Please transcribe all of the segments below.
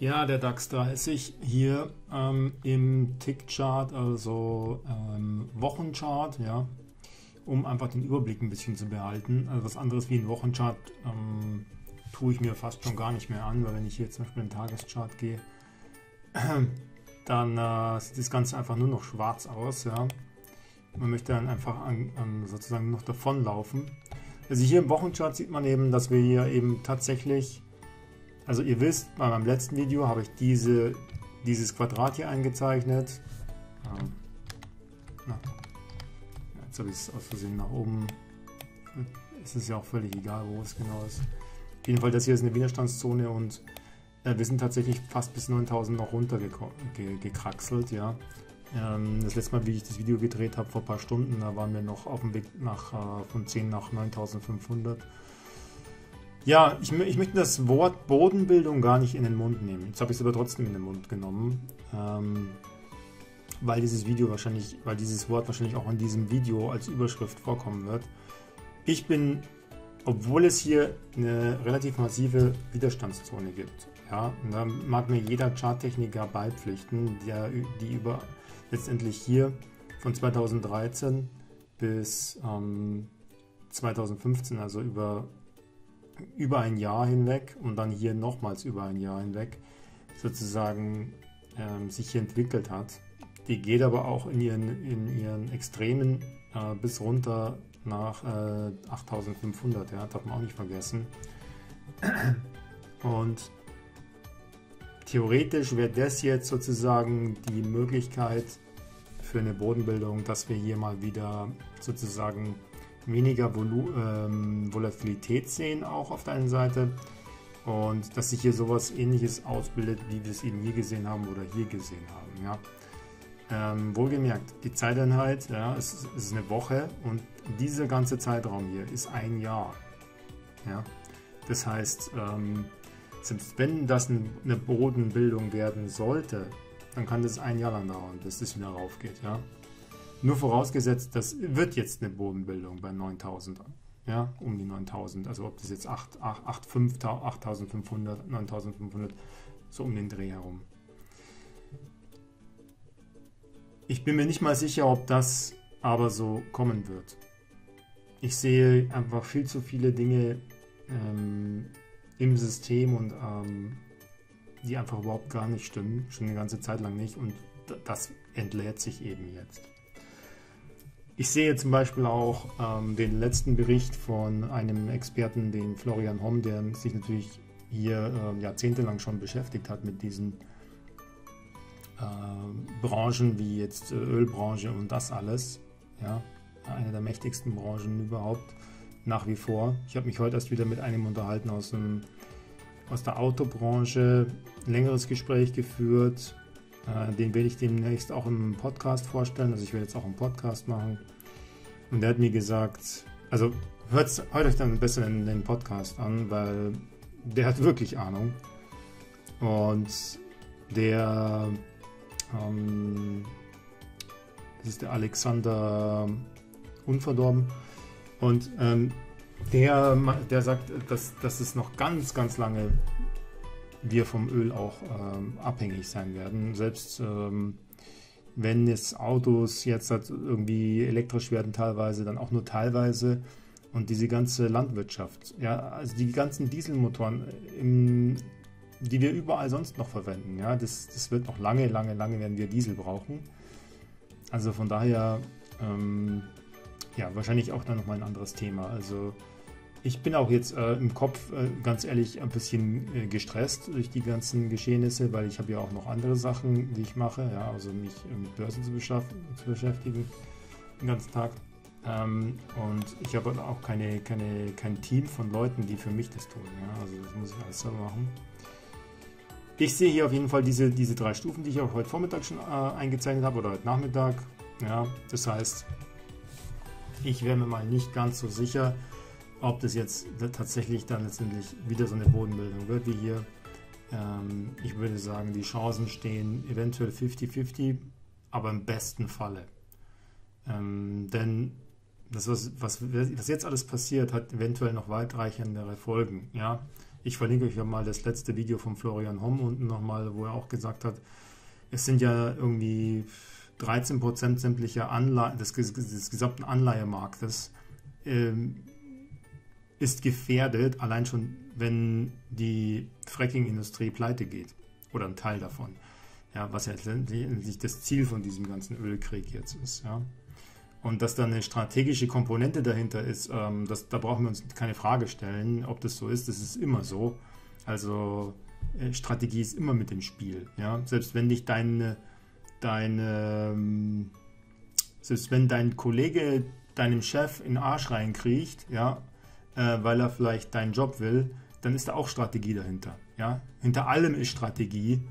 Ja, der DAX 30 hier ähm, im Tick-Chart, also ähm, Wochenchart, ja, um einfach den Überblick ein bisschen zu behalten. Also was anderes wie ein Wochenchart ähm, tue ich mir fast schon gar nicht mehr an, weil wenn ich hier zum Beispiel in den Tageschart gehe, dann äh, sieht das Ganze einfach nur noch schwarz aus, ja. Man möchte dann einfach an, an sozusagen noch davonlaufen. Also hier im Wochenchart sieht man eben, dass wir hier eben tatsächlich also ihr wisst, bei meinem letzten Video habe ich diese, dieses Quadrat hier eingezeichnet. Ähm, na, jetzt habe ich es aus Versehen nach oben. Es ist ja auch völlig egal, wo es genau ist. Auf jeden Fall, das hier ist eine Widerstandszone und äh, wir sind tatsächlich fast bis 9000 noch runter gekraxelt. Ja. Ähm, das letzte Mal, wie ich das Video gedreht habe, vor ein paar Stunden, da waren wir noch auf dem Weg nach, äh, von 10 nach 9500. Ja, ich, ich, möchte das Wort Bodenbildung gar nicht in den Mund nehmen. Jetzt habe ich es aber trotzdem in den Mund genommen, ähm, weil dieses Video wahrscheinlich, weil dieses Wort wahrscheinlich auch in diesem Video als Überschrift vorkommen wird. Ich bin, obwohl es hier eine relativ massive Widerstandszone gibt, ja, da mag mir jeder Charttechniker beipflichten, der, die über letztendlich hier von 2013 bis ähm, 2015, also über über ein Jahr hinweg und dann hier nochmals über ein Jahr hinweg sozusagen ähm, sich hier entwickelt hat. Die geht aber auch in ihren, in ihren Extremen äh, bis runter nach äh, 8500, ja, darf man auch nicht vergessen. Und theoretisch wäre das jetzt sozusagen die Möglichkeit für eine Bodenbildung, dass wir hier mal wieder sozusagen weniger Volu ähm, Volatilität sehen auch auf der einen Seite und dass sich hier sowas ähnliches ausbildet, wie wir es eben hier gesehen haben oder hier gesehen haben. Ja. Ähm, wohlgemerkt, die Zeiteinheit ja, ist, ist eine Woche und dieser ganze Zeitraum hier ist ein Jahr. Ja. Das heißt, ähm, selbst wenn das eine Bodenbildung werden sollte, dann kann das ein Jahr lang dauern, bis das wieder raufgeht. Ja. Nur vorausgesetzt, das wird jetzt eine Bodenbildung bei 9000, ja, um die 9000. Also ob das jetzt 8, 8, 8 5, 8500, 9500, so um den Dreh herum. Ich bin mir nicht mal sicher, ob das aber so kommen wird. Ich sehe einfach viel zu viele Dinge ähm, im System und ähm, die einfach überhaupt gar nicht stimmen, schon eine ganze Zeit lang nicht und das entlädt sich eben jetzt. Ich sehe zum Beispiel auch ähm, den letzten Bericht von einem Experten, den Florian Homm, der sich natürlich hier äh, jahrzehntelang schon beschäftigt hat mit diesen äh, Branchen wie jetzt äh, Ölbranche und das alles. Ja, eine der mächtigsten Branchen überhaupt nach wie vor. Ich habe mich heute erst wieder mit einem unterhalten aus, dem, aus der Autobranche, längeres Gespräch geführt den werde ich demnächst auch im Podcast vorstellen. Also ich werde jetzt auch einen Podcast machen. Und der hat mir gesagt, also hört, hört euch dann besser in den Podcast an, weil der hat wirklich Ahnung. Und der, ähm, das ist der Alexander Unverdorben. Und ähm, der, der sagt, dass, dass es noch ganz, ganz lange wir vom Öl auch ähm, abhängig sein werden. Selbst ähm, wenn jetzt Autos jetzt halt irgendwie elektrisch werden, teilweise, dann auch nur teilweise. Und diese ganze Landwirtschaft, ja, also die ganzen Dieselmotoren, im, die wir überall sonst noch verwenden, ja, das, das wird noch lange, lange, lange werden wir Diesel brauchen. Also von daher, ähm, ja, wahrscheinlich auch dann nochmal ein anderes Thema. Also ich bin auch jetzt äh, im Kopf, äh, ganz ehrlich, ein bisschen äh, gestresst durch die ganzen Geschehnisse, weil ich habe ja auch noch andere Sachen, die ich mache, ja, also mich äh, mit Börsen zu, zu, beschäftigen den ganzen Tag. Ähm, und ich habe auch keine, keine, kein Team von Leuten, die für mich das tun. Ja, also das muss ich alles selber machen. Ich sehe hier auf jeden Fall diese, diese drei Stufen, die ich auch heute Vormittag schon äh, eingezeichnet habe oder heute Nachmittag. Ja, das heißt, ich wäre mir mal nicht ganz so sicher, ob das jetzt tatsächlich dann letztendlich wieder so eine Bodenbildung wird wie hier. Ähm, ich würde sagen, die Chancen stehen eventuell 50-50, aber im besten Falle. Ähm, denn das, was, was, was jetzt alles passiert, hat eventuell noch weitreichendere Folgen. Ja? ich verlinke euch ja mal das letzte Video von Florian Homm unten nochmal, wo er auch gesagt hat, es sind ja irgendwie 13 Prozent sämtlicher Anleihe, des, des, gesamten Anleihemarktes ähm, ist gefährdet, allein schon, wenn die Fracking-Industrie pleite geht. Oder ein Teil davon. Ja, was ja letztendlich das Ziel von diesem ganzen Ölkrieg jetzt ist. Ja. Und dass da eine strategische Komponente dahinter ist, ähm, das, da brauchen wir uns keine Frage stellen, ob das so ist. Das ist immer so. Also äh, Strategie ist immer mit dem Spiel. Ja? Selbst wenn dich deine, deine, ähm, selbst wenn dein Kollege deinem Chef in den Arsch reinkriecht, ja, äh, weil er vielleicht deinen Job will, dann ist da auch Strategie dahinter. Ja? Hinter allem ist Strategie.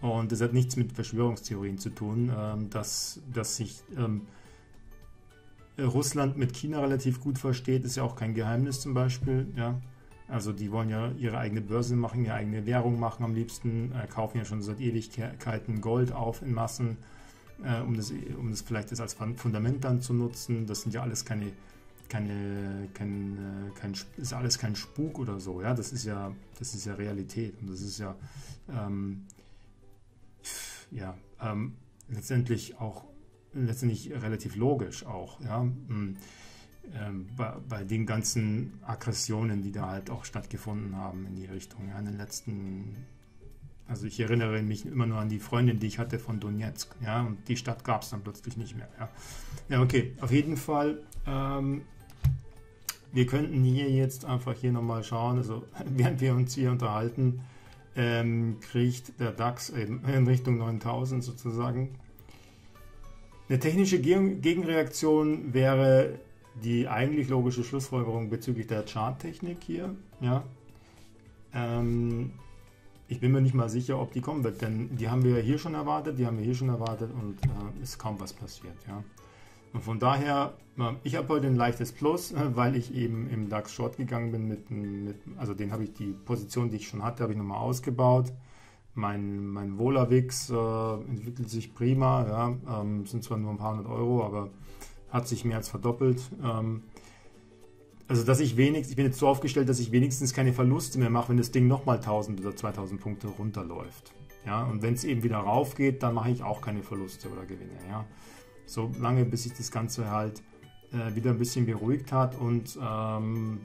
Und das hat nichts mit Verschwörungstheorien zu tun, ähm, dass, dass sich ähm, Russland mit China relativ gut versteht, ist ja auch kein Geheimnis zum Beispiel. Ja? Also die wollen ja ihre eigene Börse machen, ihre eigene Währung machen am liebsten, äh, kaufen ja schon seit Ewigkeiten Gold auf in Massen, äh, um, das, um das vielleicht das als Fundament dann zu nutzen. Das sind ja alles keine, keine, kein, äh, kein, ist alles kein Spuk oder so. Ja? Das, ist ja, das ist ja Realität und das ist ja, ähm, ja ähm, letztendlich auch letztendlich relativ logisch auch, ja. Hm. Ähm, bei, bei, den ganzen Aggressionen, die da halt auch stattgefunden haben in die Richtung. Ja, in den letzten, also ich erinnere mich immer nur an die Freundin, die ich hatte von Donetsk, ja, und die Stadt gab es dann plötzlich nicht mehr. Ja, ja okay, auf jeden Fall. Ähm, wir könnten hier jetzt einfach hier nochmal schauen, also während wir uns hier unterhalten, ähm, kriegt der DAX in Richtung 9000 sozusagen eine technische Gegenreaktion wäre die eigentlich logische Schlussfolgerung bezüglich der Charttechnik hier. Ja. Ähm, ich bin mir nicht mal sicher, ob die kommen wird, denn die haben wir hier schon erwartet, die haben wir hier schon erwartet und äh, ist kaum was passiert. Ja. Und von daher, äh, ich habe heute ein leichtes Plus, äh, weil ich eben im DAX Short gegangen bin mit, mit also den habe ich die Position, die ich schon hatte, habe ich nochmal ausgebaut. Mein, mein Volavix äh, entwickelt sich prima, ja, ähm, sind zwar nur ein paar hundert Euro, aber hat sich mehr als verdoppelt. Ähm, also, dass ich wenigstens, ich bin jetzt so aufgestellt, dass ich wenigstens keine Verluste mehr mache, wenn das Ding nochmal 1000 oder 2000 Punkte runterläuft. Ja, und wenn es eben wieder rauf geht, dann mache ich auch keine Verluste oder Gewinne. Ja, so lange, bis sich das Ganze halt äh, wieder ein bisschen beruhigt hat und ähm,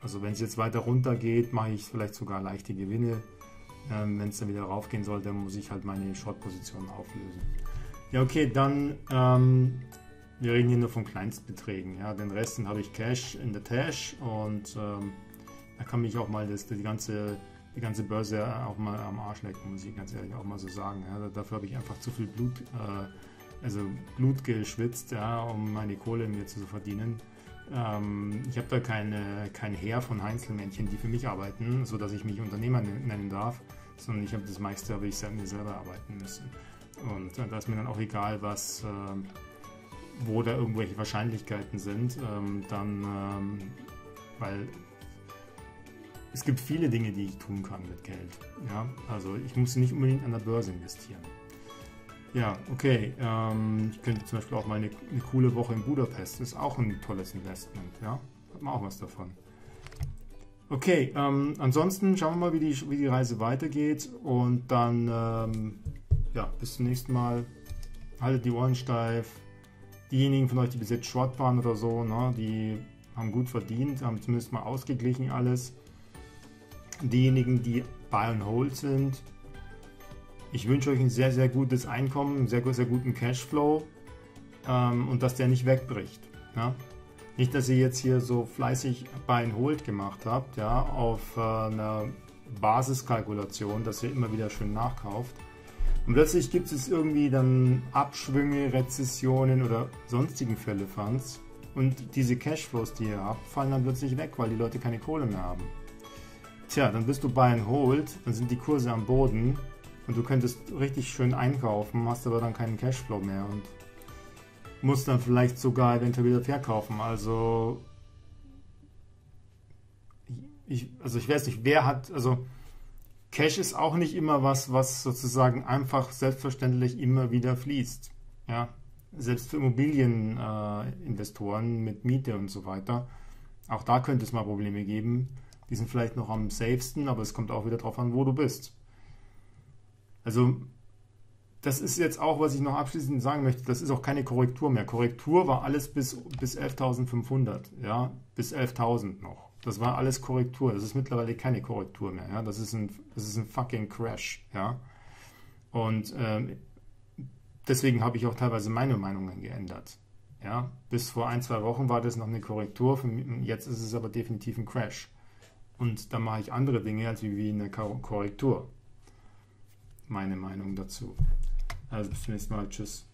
also wenn es jetzt weiter runter geht, mache ich vielleicht sogar leichte Gewinne. Ähm, Wenn es dann wieder raufgehen soll, dann muss ich halt meine Short-Position auflösen. Ja, okay, dann, ähm, wir reden hier nur von Kleinstbeträgen. Ja, den Rest habe ich Cash in der Tash und ähm, da kann mich auch mal das, die, ganze, die ganze Börse auch mal am Arsch lecken, muss ich ganz ehrlich auch mal so sagen. Ja, dafür habe ich einfach zu viel Blut, äh, also Blut geschwitzt, ja, um meine Kohle mir zu verdienen. Ähm, ich habe da keine, kein Heer von Einzelmännchen, die für mich arbeiten, sodass ich mich Unternehmer nennen darf sondern ich habe das meiste habe ich mir selber arbeiten müssen. Und äh, da ist mir dann auch egal, was, äh, wo da irgendwelche Wahrscheinlichkeiten sind, ähm, dann, ähm, weil es gibt viele Dinge, die ich tun kann mit Geld. Ja? Also ich muss nicht unbedingt an der Börse investieren. Ja, okay. Ähm, ich könnte zum Beispiel auch mal eine, eine, coole Woche in Budapest. Ist auch ein tolles Investment. Ja, hat man auch was davon. Okay, ähm, ansonsten schauen wir mal, wie die, wie die Reise weitergeht und dann, ähm, ja, bis zum nächsten Mal. Haltet die Ohren steif. Diejenigen von euch, die bis jetzt Short waren oder so, ne, die haben gut verdient, haben zumindest mal ausgeglichen alles. Diejenigen, die Buy and Hold sind, ich wünsche euch ein sehr, sehr gutes Einkommen, einen sehr, sehr guten Cashflow ähm, und dass der nicht wegbricht. Ja? Nicht, dass ihr jetzt hier so fleißig Buy and Hold gemacht habt, ja, auf äh, einer Basiskalkulation, dass ihr immer wieder schön nachkauft. Und plötzlich gibt es irgendwie dann Abschwünge, Rezessionen oder sonstigen Fällefanz. Und diese Cashflows, die ihr habt, fallen dann plötzlich weg, weil die Leute keine Kohle mehr haben. Tja, dann bist du Buy and Hold, dann sind die Kurse am Boden und du könntest richtig schön einkaufen, hast aber dann keinen Cashflow mehr und muss dann vielleicht sogar eventuell wieder verkaufen. Also ich, also ich weiß nicht, wer hat, also Cash ist auch nicht immer was, was sozusagen einfach selbstverständlich immer wieder fließt. Ja, selbst für Immobilieninvestoren äh, mit Miete und so weiter. Auch da könnte es mal Probleme geben. Die sind vielleicht noch am safesten, aber es kommt auch wieder darauf an, wo du bist. Also das ist jetzt auch, was ich noch abschließend sagen möchte, das ist auch keine Korrektur mehr. Korrektur war alles bis, bis 11.500, ja, bis 11.000 noch. Das war alles Korrektur. Das ist mittlerweile keine Korrektur mehr, ja. Das ist ein, das ist ein fucking Crash, ja. Und ähm, deswegen habe ich auch teilweise meine Meinungen geändert. Ja, bis vor ein, zwei Wochen war das noch eine Korrektur, jetzt ist es aber definitiv ein Crash. Und da mache ich andere Dinge als wie eine Korrektur. Meine Meinung dazu. Also bis zum nächsten Mal. Tschüss.